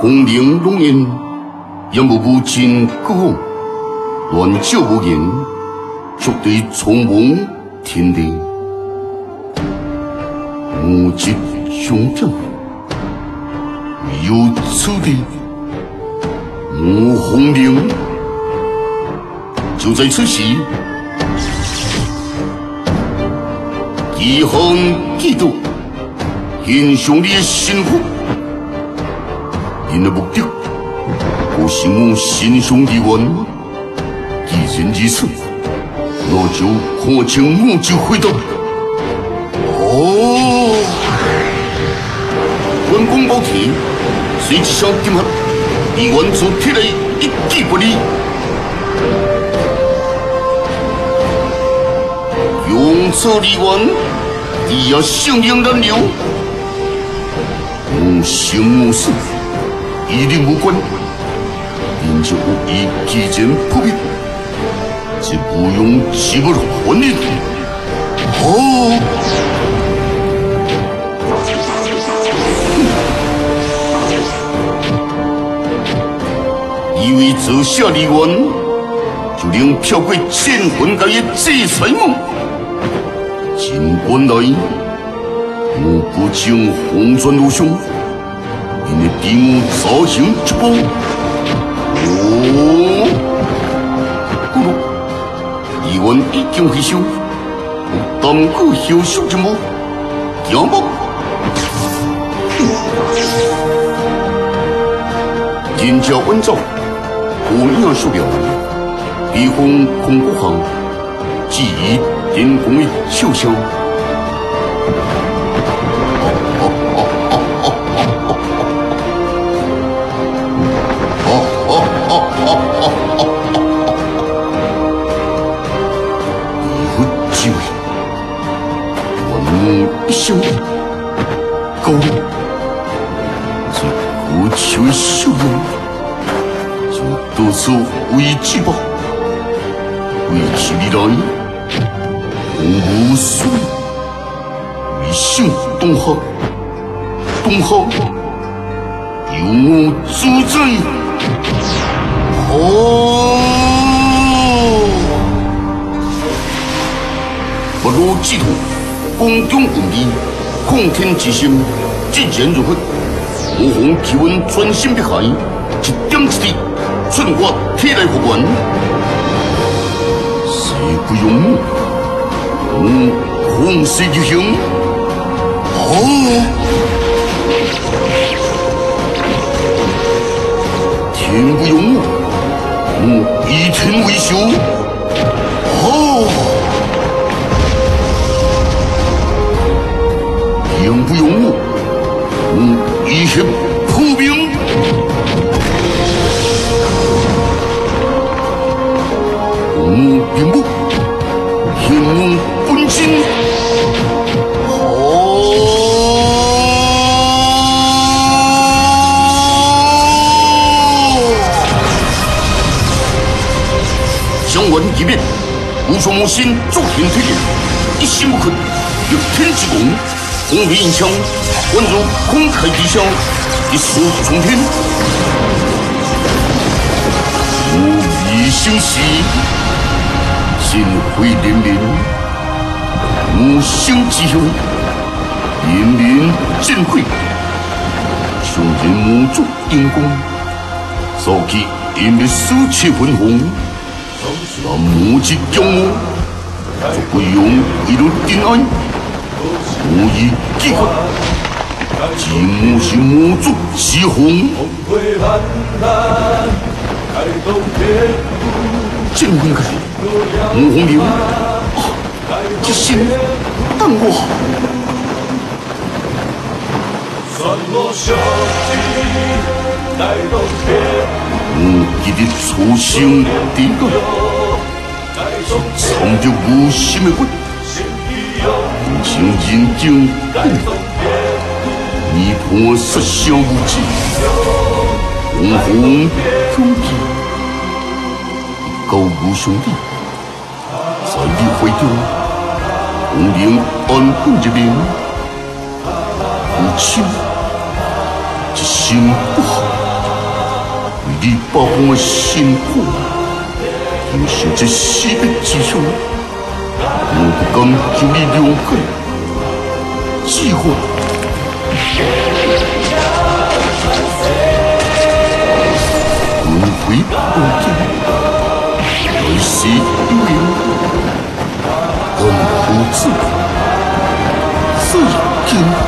功名龙颜，也无无尽过往，乱笑无言，绝对匆忙天地，无极凶将，唯有此地，无红绫。就在此时，一行几度，英雄的幸福。因的目的，不是我心胸的愿。既然如此，那就看清我就回答。哦，关公宝铁，随即上点合，以万做铁来一击不离。用此力挽，你要性命难留。我生我死。一定无关，并且无意提前破灭，就不用欺负还你。哦，以为走下离关，就能飘过千魂界的制裁梦。尽管来，我不请红砖路兄。你的敌我早行一步，哦，咕噜，一文已经回收，当个休息之母，行不？人家温州，我娘手表，地方空国行，记忆电工的秀秀。兄弟，高这过去的修养，就多做为之吧。为其未来，无所为姓东汉，东汉由我主宰。哦，不落寄托。宫中无敌，空天之心，既然如此，我奉气温专心碧海，一点一滴，寸骨铁来护关。谁不用我，奉谁就行。哦，天不用我，以天为寿。哦。不用我？我一血破兵。我兵不，天我本心。好，相闻一变，无双魔心作天推演，一心不可，有天之功。红飞银枪，稳如空开地箫，一手冲天。我一心兮，心灰连连。我心之忧，连连震溃。雄人母足阴功，早起因灭手切粉红。那母之骄傲，就不用一路平安。无以计合，寂寞是魔族起哄。真应该，吴红流，这心等我。我记得初心的歌，唱着无心的歌。情人经恨，你破色相无尽，红红中地，高无兄弟，在你怀中，红颜安稳着眠，母亲，这心不好。你包公的辛苦，也是这死的之凶，我不敢叫你了解，计划。轮回不尽，来世有缘，共父子，自尽。